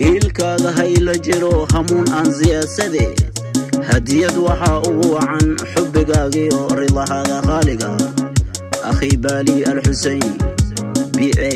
hiilkaada hayla jiro hamuun aan siyaasade hadiyad waxaa ugu wacan xubbigaagii oo ridahaada khaaliga. Akhii baali alxuseyn b a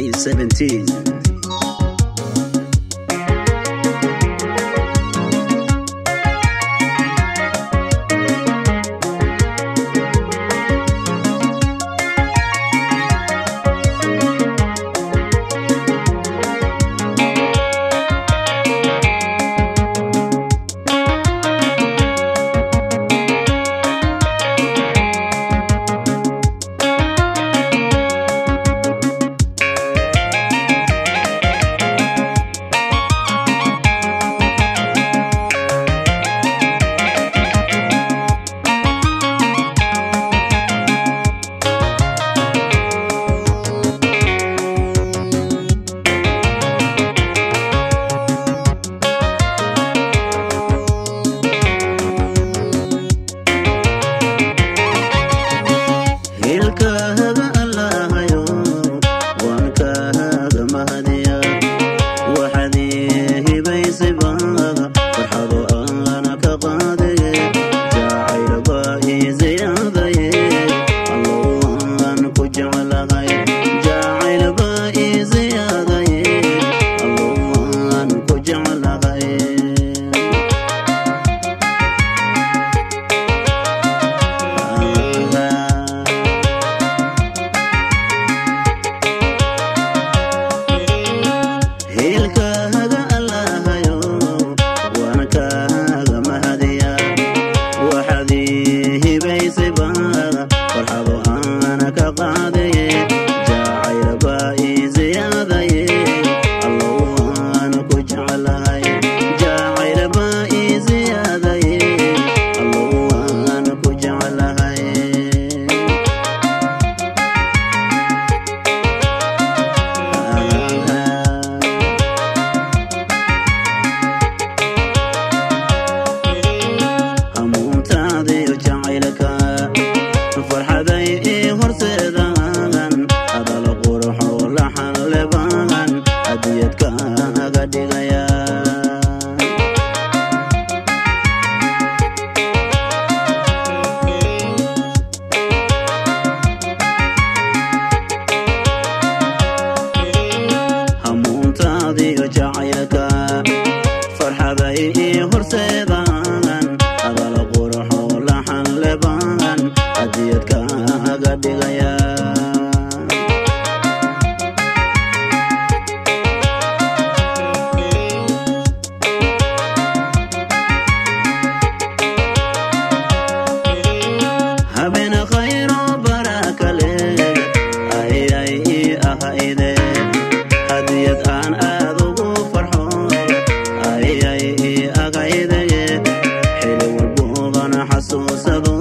的一个家，也得。so sad.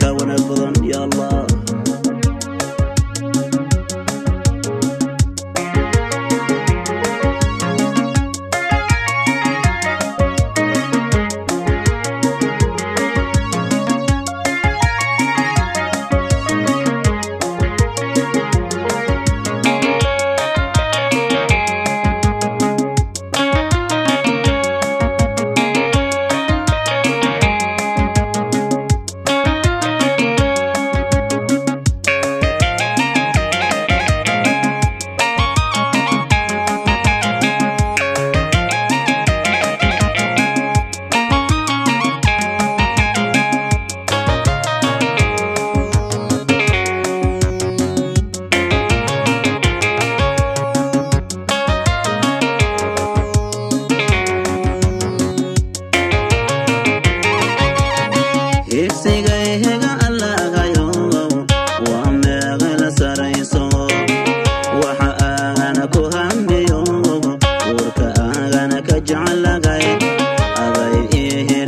Kawana abaye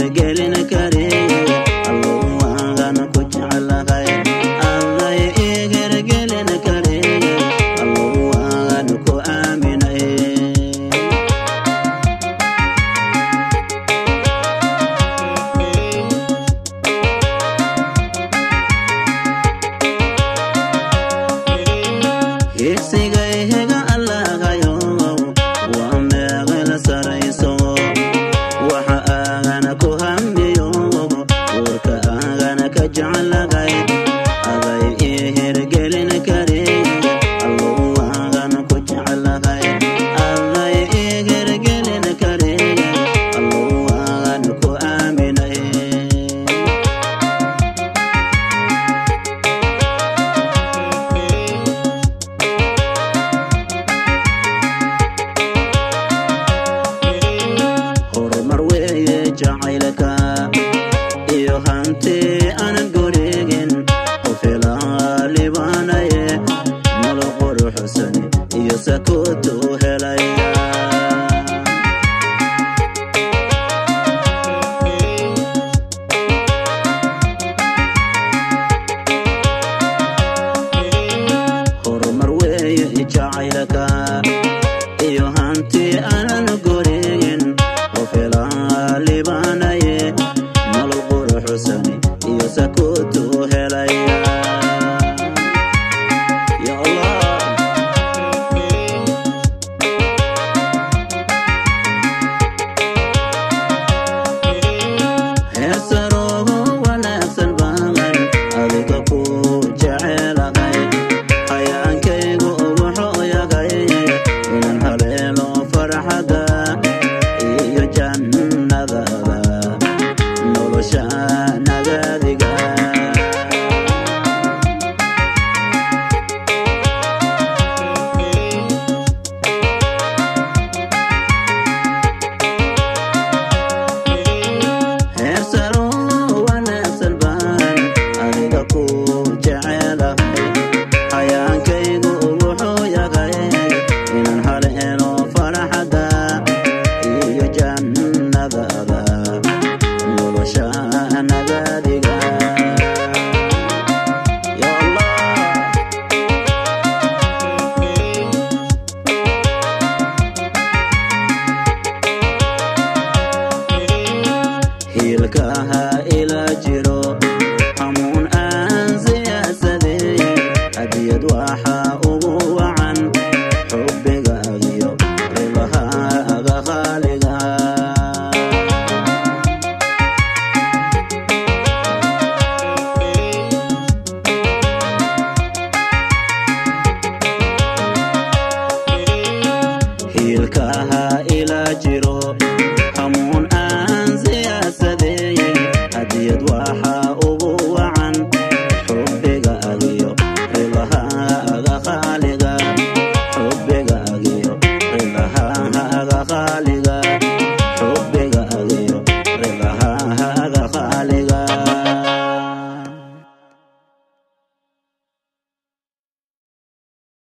कहा